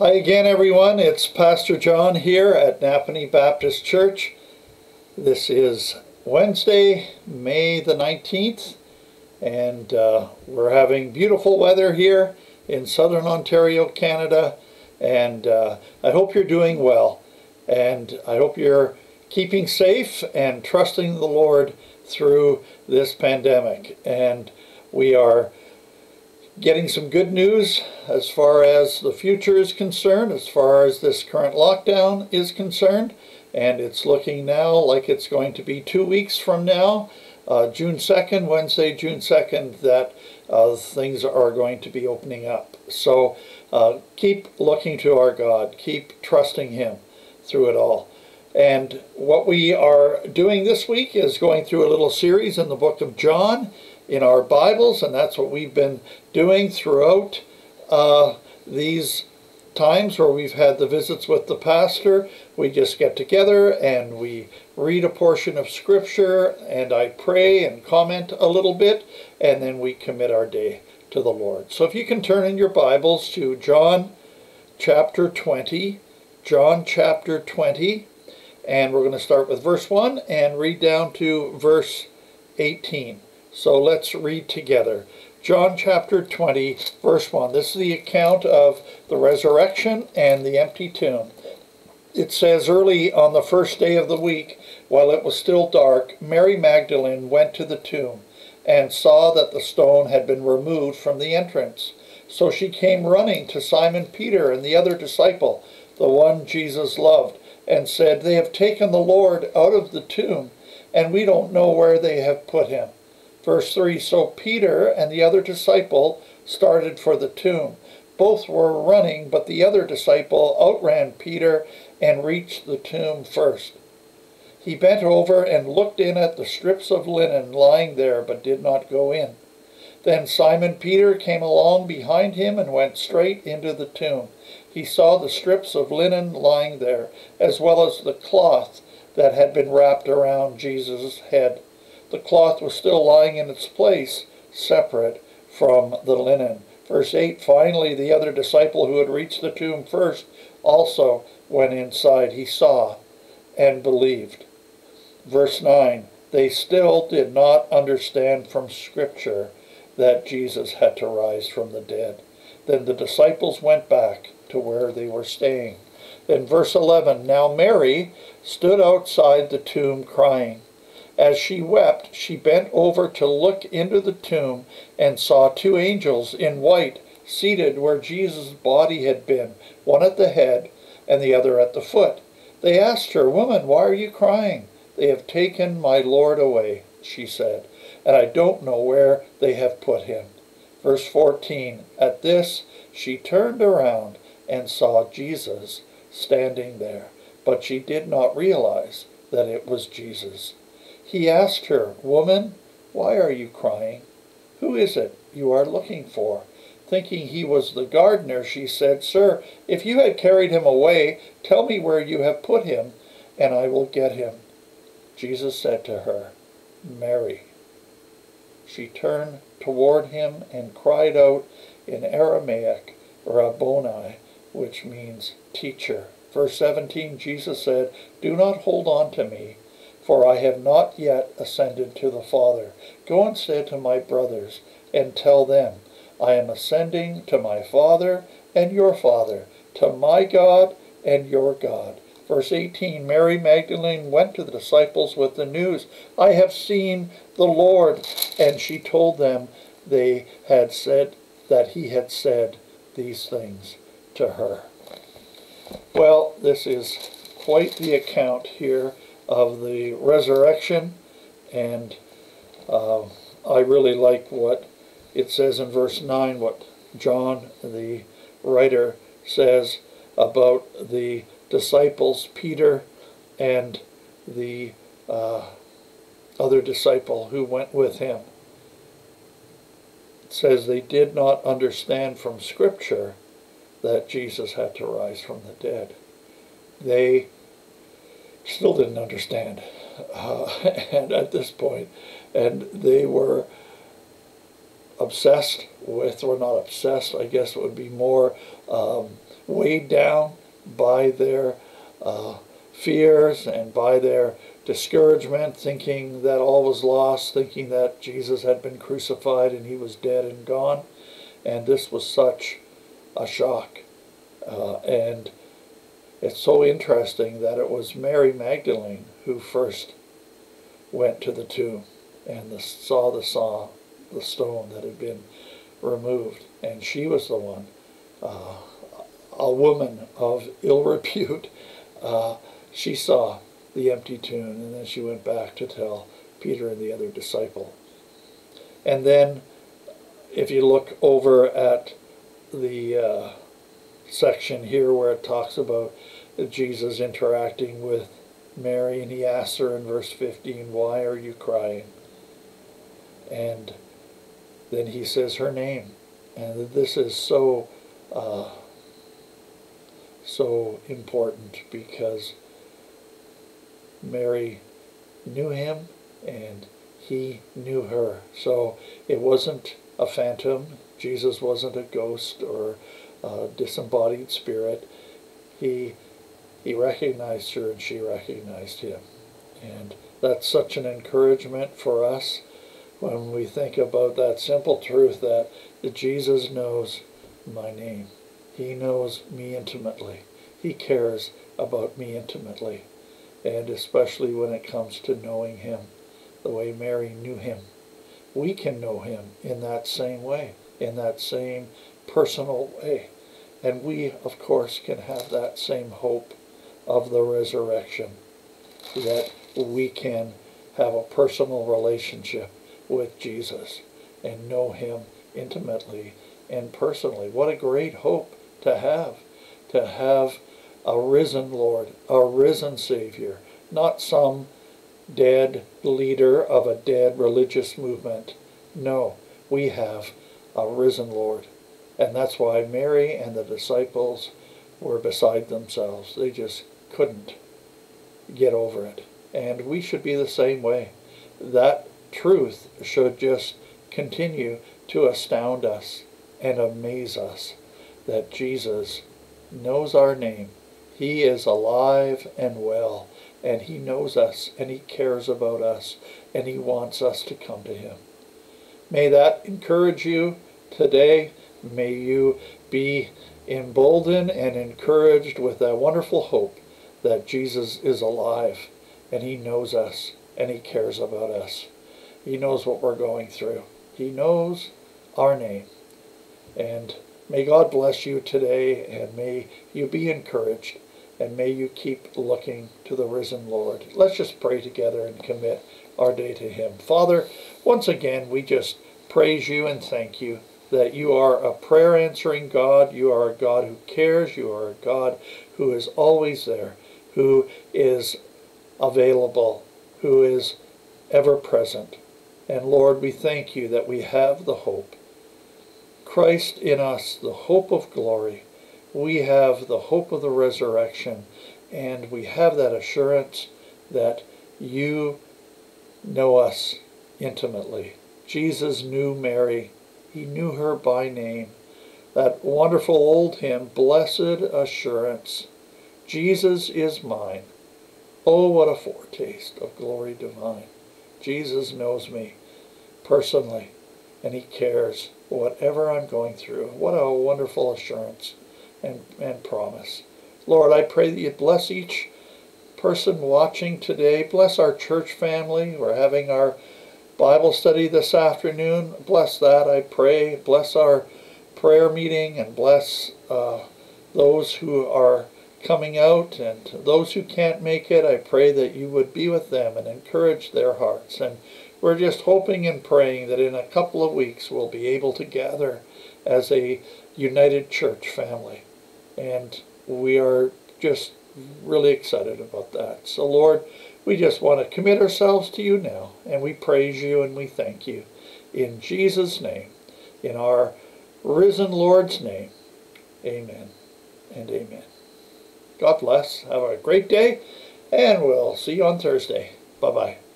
Hi again, everyone. It's Pastor John here at Napanee Baptist Church. This is Wednesday, May the 19th, and uh, we're having beautiful weather here in southern Ontario, Canada, and uh, I hope you're doing well. And I hope you're keeping safe and trusting the Lord through this pandemic. And we are getting some good news as far as the future is concerned, as far as this current lockdown is concerned. And it's looking now like it's going to be two weeks from now, uh, June 2nd, Wednesday, June 2nd, that uh, things are going to be opening up. So uh, keep looking to our God, keep trusting Him through it all. And what we are doing this week is going through a little series in the book of John in our Bibles, and that's what we've been doing throughout uh, these times where we've had the visits with the pastor. We just get together and we read a portion of Scripture, and I pray and comment a little bit, and then we commit our day to the Lord. So if you can turn in your Bibles to John chapter 20, John chapter 20, and we're going to start with verse 1 and read down to verse 18. So let's read together. John chapter 20, verse 1. This is the account of the resurrection and the empty tomb. It says, Early on the first day of the week, while it was still dark, Mary Magdalene went to the tomb and saw that the stone had been removed from the entrance. So she came running to Simon Peter and the other disciple, the one Jesus loved, and said, They have taken the Lord out of the tomb, and we don't know where they have put him. Verse 3 So Peter and the other disciple started for the tomb. Both were running, but the other disciple outran Peter and reached the tomb first. He bent over and looked in at the strips of linen lying there, but did not go in. Then Simon Peter came along behind him and went straight into the tomb. He saw the strips of linen lying there, as well as the cloth that had been wrapped around Jesus' head. The cloth was still lying in its place, separate from the linen. Verse 8 Finally, the other disciple who had reached the tomb first also went inside. He saw and believed. Verse 9 They still did not understand from Scripture that Jesus had to rise from the dead. Then the disciples went back to where they were staying. Then verse 11 Now Mary stood outside the tomb crying. As she wept, she bent over to look into the tomb and saw two angels in white seated where Jesus' body had been, one at the head and the other at the foot. They asked her, Woman, why are you crying? They have taken my Lord away, she said, and I don't know where they have put him. Verse 14 At this she turned around and saw Jesus standing there, but she did not realize that it was Jesus. He asked her, Woman, why are you crying? Who is it you are looking for? Thinking he was the gardener, she said, Sir, if you had carried him away, tell me where you have put him, and I will get him. Jesus said to her, Mary. She turned toward him and cried out in Aramaic, Rabboni, which means teacher. Verse 17, Jesus said, Do not hold on to me for I have not yet ascended to the Father. Go and say to my brothers and tell them, I am ascending to my Father and your Father, to my God and your God. Verse 18 Mary Magdalene went to the disciples with the news, I have seen the Lord. And she told them they had said that he had said these things to her. Well, this is quite the account here of the resurrection, and uh, I really like what it says in verse 9, what John, the writer, says about the disciples, Peter and the uh, other disciple who went with him. It says they did not understand from Scripture that Jesus had to rise from the dead. They still didn't understand. Uh, and at this point, and they were obsessed with, or not obsessed, I guess it would be more um, weighed down by their uh, fears and by their discouragement, thinking that all was lost, thinking that Jesus had been crucified and he was dead and gone. And this was such a shock. Uh, and it's so interesting that it was Mary Magdalene who first went to the tomb and the, saw the saw the stone that had been removed, and she was the one, uh, a woman of ill repute. Uh, she saw the empty tomb, and then she went back to tell Peter and the other disciple. And then, if you look over at the uh, section here where it talks about Jesus interacting with Mary, and he asks her in verse 15, Why are you crying? And then he says her name. And this is so, uh, so important because Mary knew him and he knew her. So it wasn't a phantom. Jesus wasn't a ghost or a disembodied spirit. He, he recognized her and she recognized him. And that's such an encouragement for us when we think about that simple truth that Jesus knows my name. He knows me intimately. He cares about me intimately. And especially when it comes to knowing him the way Mary knew him. We can know him in that same way, in that same personal way. And we, of course, can have that same hope of the resurrection, that we can have a personal relationship with Jesus and know him intimately and personally. What a great hope to have, to have a risen Lord, a risen Savior, not some dead leader of a dead religious movement. No, we have a risen Lord. And that's why Mary and the disciples were beside themselves. They just couldn't get over it. And we should be the same way. That truth should just continue to astound us and amaze us that Jesus knows our name. He is alive and well, and he knows us, and he cares about us, and he wants us to come to him. May that encourage you today. May you be emboldened and encouraged with that wonderful hope that Jesus is alive, and he knows us, and he cares about us. He knows what we're going through. He knows our name. And may God bless you today, and may you be encouraged, and may you keep looking to the risen Lord. Let's just pray together and commit our day to Him. Father, once again, we just praise you and thank you that you are a prayer answering God. You are a God who cares. You are a God who is always there, who is available, who is ever present. And Lord, we thank you that we have the hope. Christ in us, the hope of glory. We have the hope of the resurrection, and we have that assurance that you know us intimately. Jesus knew Mary. He knew her by name. That wonderful old hymn, Blessed Assurance, Jesus is mine. Oh, what a foretaste of glory divine. Jesus knows me personally, and he cares whatever I'm going through. What a wonderful assurance and, and promise. Lord, I pray that you bless each person watching today. Bless our church family. We're having our Bible study this afternoon. Bless that, I pray. Bless our prayer meeting and bless uh, those who are coming out and those who can't make it. I pray that you would be with them and encourage their hearts and we're just hoping and praying that in a couple of weeks we'll be able to gather as a united church family. And we are just really excited about that. So, Lord, we just want to commit ourselves to you now, and we praise you and we thank you. In Jesus' name, in our risen Lord's name, amen and amen. God bless. Have a great day, and we'll see you on Thursday. Bye bye.